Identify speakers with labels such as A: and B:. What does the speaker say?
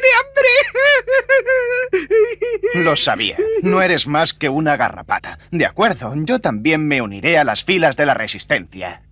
A: tiene hambre!
B: Lo sabía. No eres más que una garrapata. De acuerdo, yo también me uniré a las filas de la resistencia.